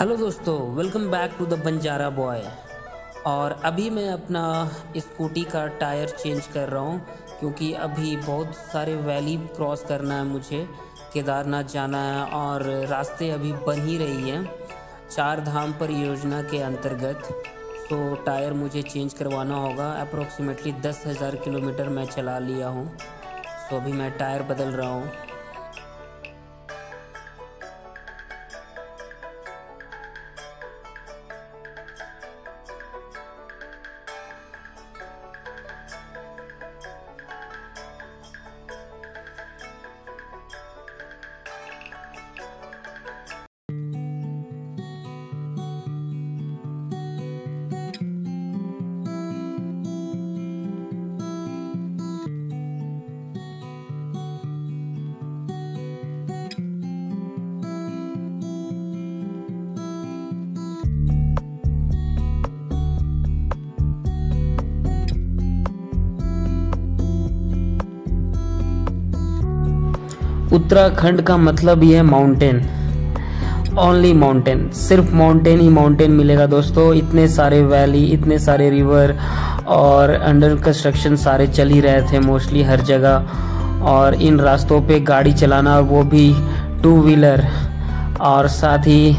Hello दोस्तों welcome back to the Banjara boy और अभी मैं अपना स्कूटी का टायर चेंज कर रहा हूँ, क्योंकि अभी बहुत सारे वैली क्रॉस करना है मुझे, केदारनाथ जाना है और रास्ते अभी बन ही रही हैं चार धाम परियोजना के अंतर्गत। तो टायर मुझे चेंज करवाना होगा। अप्रोक्सीमेटली दस हज़ार किलोमीटर मैं चला लिया हूँ। तो अभी मैं टायर बदल रहा हूँ। उत्तराखंड का मतलब ही है माउंटेन ओनली माउंटेन सिर्फ़ माउंटेन ही माउंटेन मिलेगा दोस्तों. इतने सारे वैली इतने सारे रिवर और अंडर कंस्ट्रक्शन सारे चल ही रहे थे मोस्टली हर जगह. और इन रास्तों पे गाड़ी चलाना वो भी टू व्हीलर और साथ ही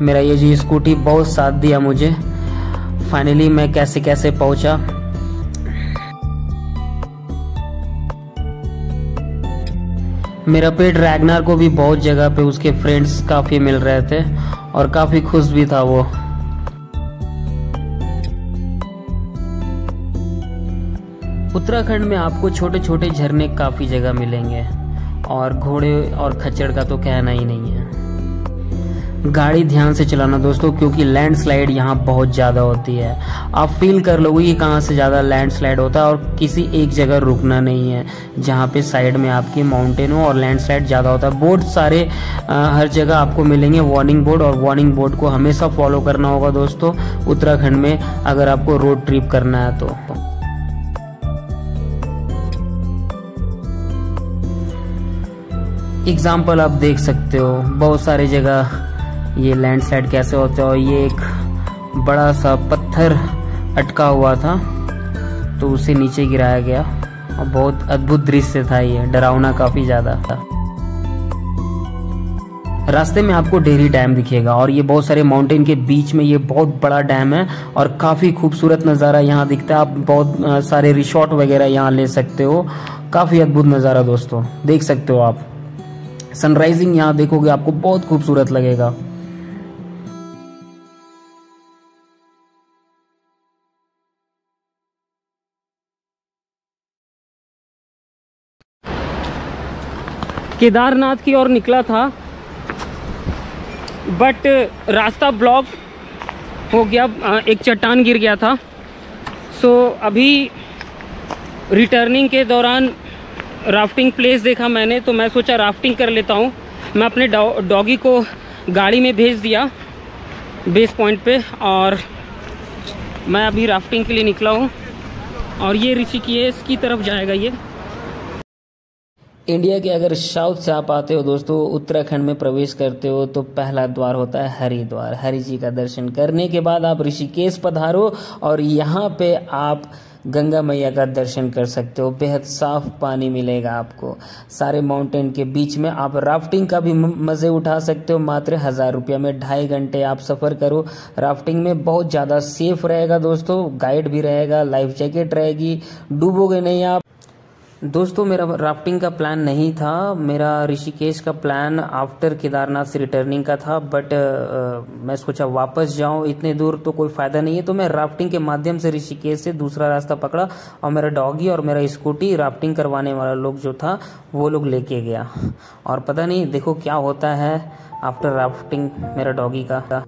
मेरा ये जो स्कूटी बहुत साथ दिया मुझे. फाइनली मैं कैसे कैसे पहुँचा? मेरा पेट रैगनार को भी बहुत जगह पे उसके फ्रेंड्स काफ़ी मिल रहे थे और काफ़ी खुश भी था वो। उत्तराखंड में आपको छोटे छोटे झरने काफ़ी जगह मिलेंगे और घोड़े और खच्चर का तो कहना ही नहीं है। गाड़ी ध्यान से चलाना दोस्तों क्योंकि लैंडस्लाइड यहाँ बहुत ज़्यादा होती है। आप फील कर लोगे कि कहाँ से ज़्यादा लैंडस्लाइड होता है और किसी एक जगह रुकना नहीं है जहाँ पे साइड में आपकी माउंटेन हो और लैंडस्लाइड ज़्यादा होता है। बोर्ड सारे आ, हर जगह आपको मिलेंगे वार्निंग बोर्ड और वार्निंग बोर्ड को हमेशा फॉलो करना होगा दोस्तों उत्तराखंड में अगर आपको रोड ट्रिप करना है तो। एग्ज़ाम्पल आप देख सकते हो बहुत सारी जगह ये लैंडस्लाइड कैसे होते और ये एक बड़ा सा पत्थर अटका हुआ था तो उसे नीचे गिराया गया। और बहुत अद्भुत दृश्य था ये, डरावना काफ़ी ज़्यादा था। रास्ते में आपको डेरी डैम दिखेगा, और ये बहुत सारे माउंटेन के बीच में ये बहुत बड़ा डैम है, और काफ़ी खूबसूरत नज़ारा यहाँ दिखता है। आप बहुत सारे रिसोर्ट वगैरह यहाँ ले सकते हो। काफ़ी अद्भुत नज़ारा दोस्तों, देख सकते हो आप। सनराइजिंग यहाँ देखोगे आपको बहुत खूबसूरत लगेगा। केदारनाथ की ओर निकला था। बट रास्ता ब्लॉक हो गया एक चट्टान गिर गया था। सो अभी रिटर्निंग के दौरान राफ्टिंग प्लेस देखा मैंने तो मैं सोचा राफ्टिंग कर लेता हूँ। मैं अपने डॉगी को गाड़ी में भेज दिया बेस पॉइंट पे, और मैं अभी राफ्टिंग के लिए निकला हूँ। और ये ऋषिकेश की तरफ़ जाएगा ये। इंडिया के अगर साउथ से आप आते हो दोस्तों, उत्तराखंड में प्रवेश करते हो तो पहला द्वार होता है हरिद्वार हरि जी का दर्शन करने के बाद आप ऋषिकेश पधारो और यहाँ पे आप गंगा मैया का दर्शन कर सकते हो। बेहद साफ़ पानी मिलेगा आपको। सारे माउंटेन के बीच में आप राफ्टिंग का भी मज़े उठा सकते हो। मात्र हज़ार रुपया में ढाई घंटे आप सफ़र करो। राफ्टिंग में बहुत ज़्यादा सेफ़ रहेगा दोस्तों। गाइड भी रहेगा लाइफ जैकेट रहेगी। डूबोगे नहीं आप। दोस्तों मेरा राफ्टिंग का प्लान नहीं था। मेरा ऋषिकेश का प्लान आफ्टर केदारनाथ से रिटर्निंग का था बट आ, मैं सोचा वापस जाऊँ। इतने दूर तो कोई फ़ायदा नहीं है तो मैं राफ्टिंग के माध्यम से ऋषिकेश से दूसरा रास्ता पकड़ा और मेरा डॉगी और मेरा स्कूटी राफ्टिंग करवाने वाला लोग जो था वो लोग लेके गया। और पता नहीं देखो क्या होता है आफ्टर राफ्टिंग मेरा डॉगी का।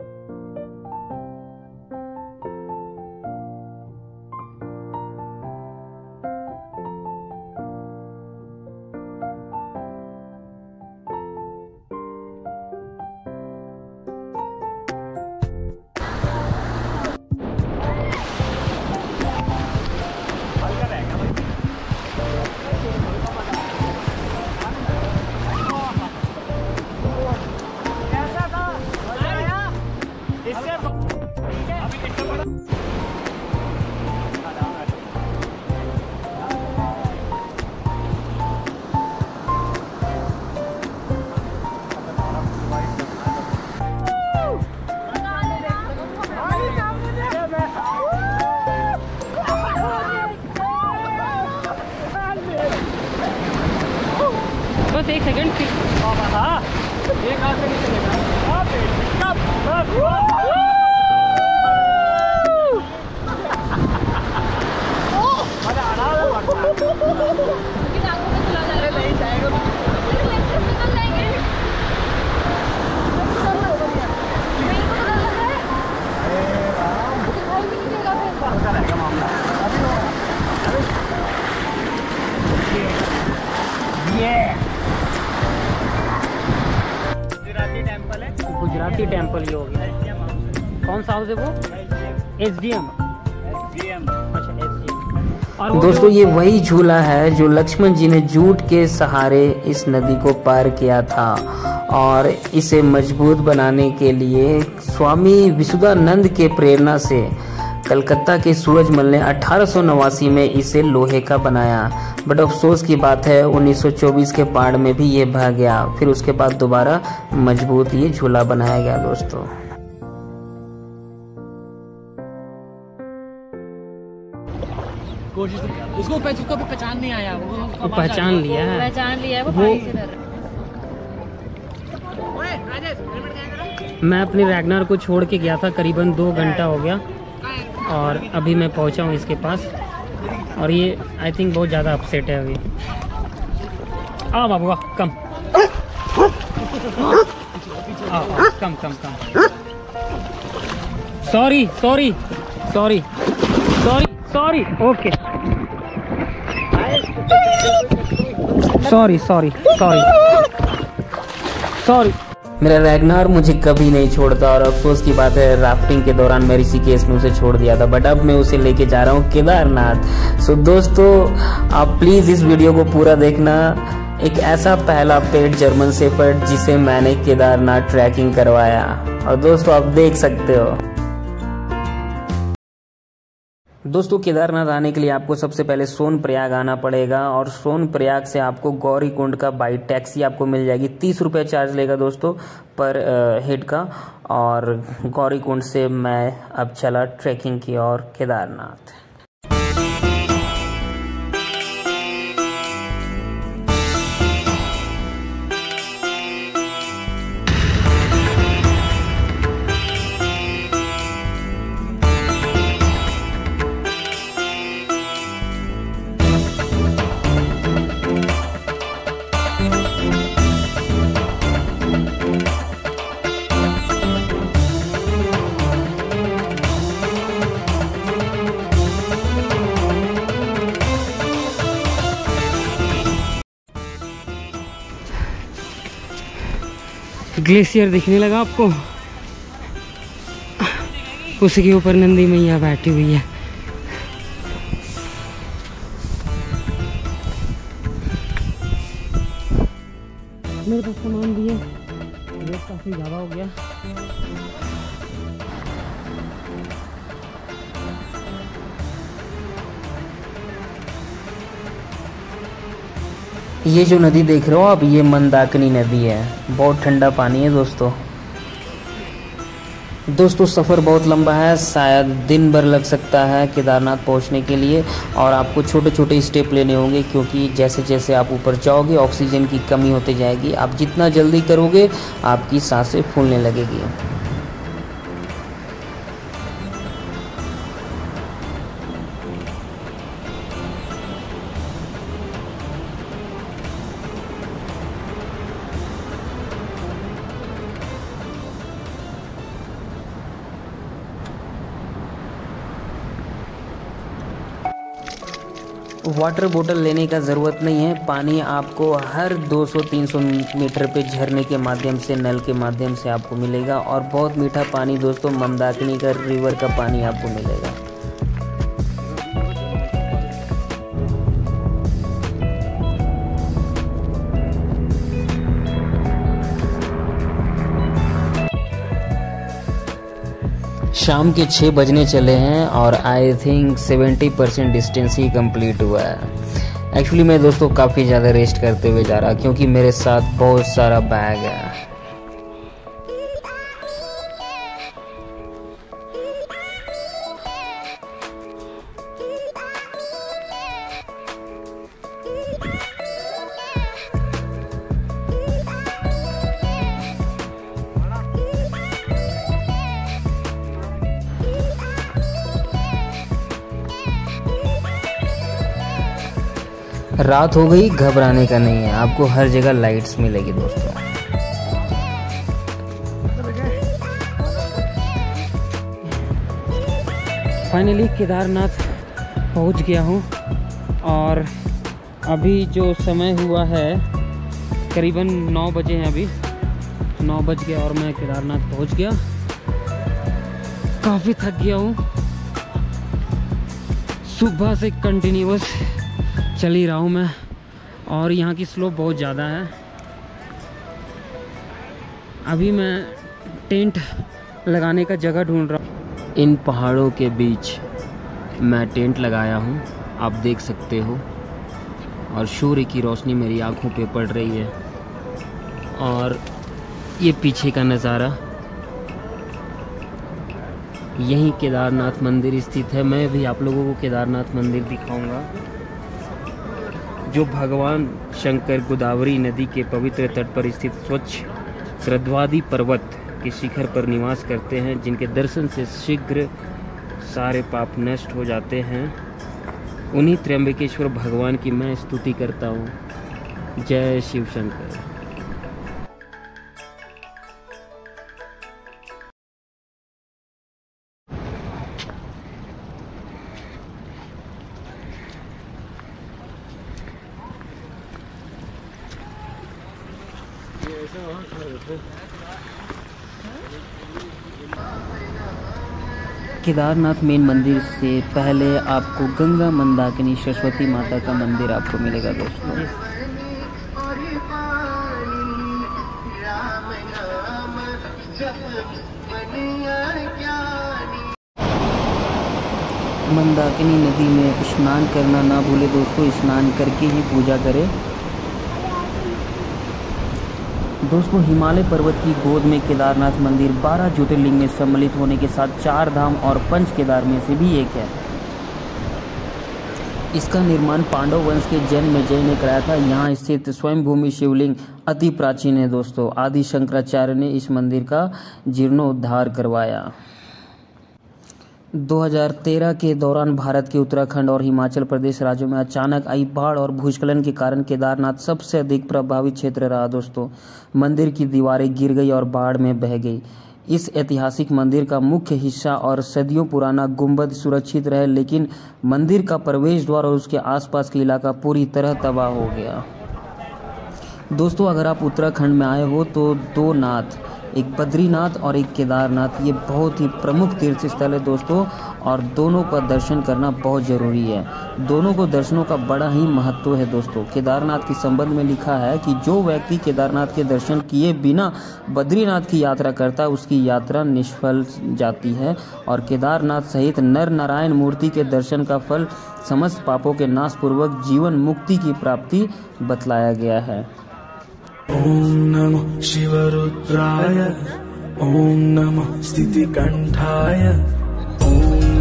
वो एच डी एम अच्छा दोस्तों ये वही झूला है जो लक्ष्मण जी ने जूट के सहारे इस नदी को पार किया था और इसे मज़बूत बनाने के लिए स्वामी विशुद्धानंद के प्रेरणा से कलकत्ता के सूरजमल ने अठारह सौ नवासी में इसे लोहे का बनाया। बट अफसोस की बात है 1924 के बाढ़ में भी ये बह गया। फिर उसके बाद दोबारा मज़बूत ये झूला बनाया गया दोस्तों। कोशिश उसको उसको पहचान नहीं आया। वो पहचान लिया है। पहचान लिया है वो वो- पानी से डर रहा है। मैं अपनी रैगनार को छोड़ के गया था करीबन दो घंटा हो गया। और अभी मैं पहुँचा हूँ इसके पास। और ये आई थिंक बहुत ज़्यादा अपसेट है अभी। आ बाबू कम आ, आ, come come come sorry sorry sorry sorry sorry okay sorry sorry sorry sorry मेरा रैगनार मुझे कभी नहीं छोड़ता और अफसोस की बात है राफ्टिंग के दौरान मैं ऋषिकेश में उसे छोड़ दिया था बट अब मैं उसे लेके जा रहा हूँ केदारनाथ। सो दोस्तों, आप प्लीज़ इस वीडियो को पूरा देखना। एक ऐसा पहला पेड जर्मन सेफर्ड जिसे मैंने केदारनाथ ट्रैकिंग करवाया। और दोस्तों, आप देख सकते हो। दोस्तों, केदारनाथ आने के लिए आपको सबसे पहले सोन प्रयाग आना पड़ेगा और सोन प्रयाग से आपको गौरी कुंड का बाई टैक्सी आपको मिल जाएगी। तीस रुपये चार्ज लेगा दोस्तों पर हेड का और गौरी कुंड से मैं अब चला ट्रैकिंग की ओर केदारनाथ। ग्लेशियर दिखने लगा आपको। उसके ऊपर नंदी मैया बैठी हुई है। ये जो नदी देख रहे हो आप, ये मंदाकिनी नदी है। बहुत ठंडा पानी है दोस्तों। दोस्तों, सफ़र बहुत लंबा है। शायद दिन भर लग सकता है केदारनाथ पहुँचने के लिए और आपको छोटे छोटे स्टेप लेने होंगे क्योंकि जैसे जैसे आप ऊपर जाओगे ऑक्सीजन की कमी होती जाएगी। आप जितना जल्दी करोगे, आपकी साँसें फूलने लगेगी। वाटर बोतल लेने का ज़रूरत नहीं है। पानी आपको हर 200-300 मीटर पे झरने के माध्यम से, नल के माध्यम से आपको मिलेगा। और बहुत मीठा पानी दोस्तों, मंदाकिनी का, रिवर का पानी आपको मिलेगा। शाम के छः बजने चले हैं और आई थिंक 70 परसेंट डिस्टेंस ही कंप्लीट हुआ है। एक्चुअली मैं दोस्तों काफ़ी ज़्यादा रेस्ट करते हुए जा रहा, क्योंकि मेरे साथ बहुत सारा बैग है। रात हो गई, घबराने का नहीं है। आपको हर जगह लाइट्स मिलेगी दोस्तों। फाइनली केदारनाथ पहुँच गया हूँ और अभी जो समय हुआ है, करीबन नौ बजे हैं अभी। नौ बज गया और मैं केदारनाथ पहुँच गया। काफ़ी थक गया हूँ। सुबह से कंटिन्यूस चल ही रहा हूँ मैं। और यहाँ की स्लोप बहुत ज़्यादा है। अभी मैं टेंट लगाने का जगह ढूंढ रहा हूँ। इन पहाड़ों के बीच मैं टेंट लगाया हूँ, आप देख सकते हो। और सूर्य की रोशनी मेरी आँखों पे पड़ रही है। और ये पीछे का नज़ारा। यहीं केदारनाथ मंदिर स्थित है। मैं भी आप लोगों को केदारनाथ मंदिर दिखाऊँगा। जो भगवान शंकर गोदावरी नदी के पवित्र तट पर स्थित स्वच्छ श्रद्वादी पर्वत के शिखर पर निवास करते हैं, जिनके दर्शन से शीघ्र सारे पाप नष्ट हो जाते हैं। उन्हीं त्र्यंबकेश्वर भगवान की मैं स्तुति करता हूँ। जय शिव शंकर केदारनाथ मेन मंदिर से पहले आपको गंगा मंदाकिनी सरस्वती माता का मंदिर आपको मिलेगा दोस्तों। मंदाकिनी नदी में स्नान करना ना भूले दोस्तों, स्नान करके ही पूजा करें। दोस्तों हिमालय पर्वत की गोद में केदारनाथ मंदिर 12 ज्योतिर्लिंग में सम्मिलित होने के साथ चार धाम और पंच केदार में से भी एक है। इसका निर्माण पांडव वंश के जन्म जय ने कराया था। यहाँ स्थित स्वयं भूमि शिवलिंग अति प्राचीन है दोस्तों। आदि शंकराचार्य ने इस मंदिर का जीर्णोद्धार करवाया। 2013 के दौरान भारत के उत्तराखंड और हिमाचल प्रदेश राज्यों में अचानक आई बाढ़ और भूस्खलन के कारण केदारनाथ सबसे अधिक प्रभावित क्षेत्र रहा। दोस्तों, मंदिर की दीवारें गिर गई और बाढ़ में बह गई। इस ऐतिहासिक मंदिर का मुख्य हिस्सा और सदियों पुराना गुंबद सुरक्षित रहे, लेकिन मंदिर का प्रवेश द्वार और उसके आसपास का इलाका पूरी तरह तबाह हो गया। दोस्तों, अगर आप उत्तराखंड में आए हो तो दो नाथ, एक बद्रीनाथ और एक केदारनाथ, ये बहुत ही प्रमुख तीर्थ स्थल है दोस्तों, और दोनों का दर्शन करना बहुत ज़रूरी है। दोनों को दर्शनों का बड़ा ही महत्व है दोस्तों। केदारनाथ के संबंध में लिखा है कि जो व्यक्ति केदारनाथ के दर्शन किए बिना बद्रीनाथ की यात्रा करता है, उसकी यात्रा निष्फल जाती है, और केदारनाथ सहित नर नारायण मूर्ति के दर्शन का फल समस्त पापों के नाश पूर्वक जीवन मुक्ति की प्राप्ति बतलाया गया है। ॐ नमो शिवरुद्राय ॐ नमो स्थितिकण्ठाय ॐ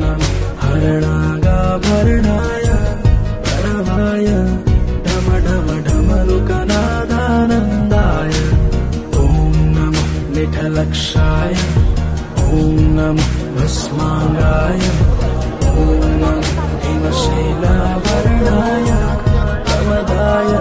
नमो हरणागाभरणाय प्रणवाय ढम ढम ढमरुकनादानन्दाय ॐ नमो निठलक्षाय ॐ नमो भस्माङ्गाय ॐ नमो हिमशैलाभरणाय प्रमदाय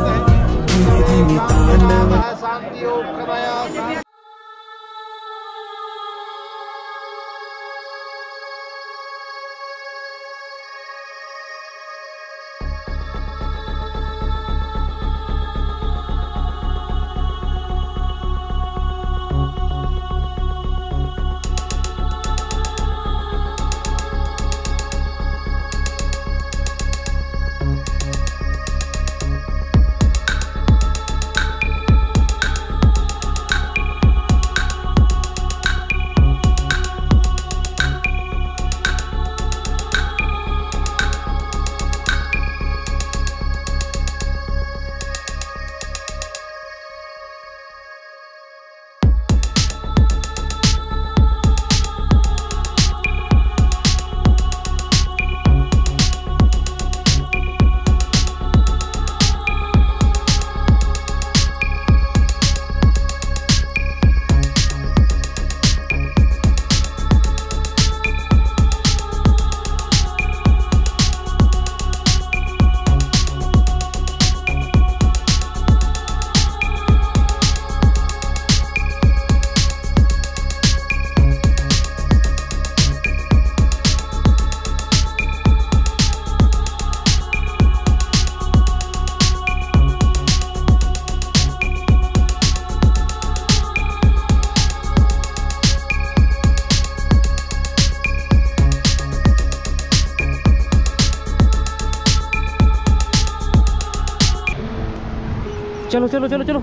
चलो चलो चलो चलो।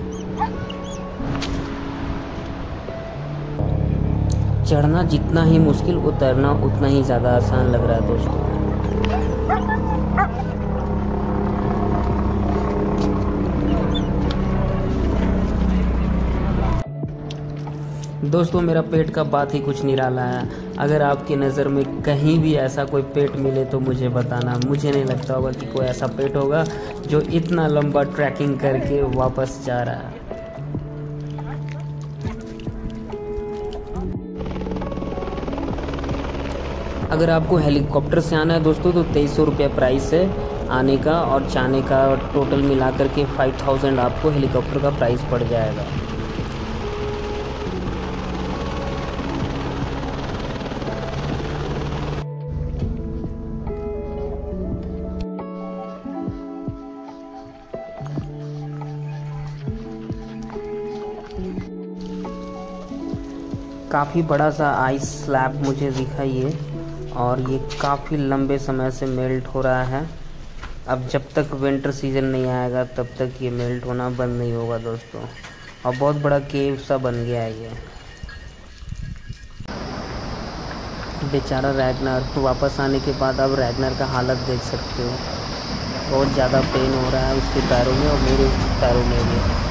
चढ़ना जितना ही मुश्किल, उतरना उतना ही ज़्यादा आसान लग रहा है दोस्तों। दोस्तों, मेरा पेट का बात ही कुछ निराला है। अगर आपकी नज़र में कहीं भी ऐसा कोई पेट मिले तो मुझे बताना। मुझे नहीं लगता होगा कि कोई ऐसा पेट होगा जो इतना लंबा ट्रैकिंग करके वापस जा रहा है। अगर आपको हेलीकॉप्टर से आना है दोस्तों तो तेईस सौ रुपया प्राइस है आने का और जाने का टोटल मिला करके फाइव थाउज़ेंड आपको हेलीकॉप्टर का प्राइस पड़ जाएगा। काफ़ी बड़ा सा आइस स्लैब मुझे दिखा ये और ये काफ़ी लंबे समय से मेल्ट हो रहा है। अब जब तक विंटर सीज़न नहीं आएगा, तब तक ये मेल्ट होना बंद नहीं होगा दोस्तों। और बहुत बड़ा केव सा बन गया ये। बेचारा रैगनर वापस आने के बाद अब रैगनर का हालत देख सकते हो। बहुत ज़्यादा पेन हो रहा है उसके पैरों में और मेरे पैरों में भी।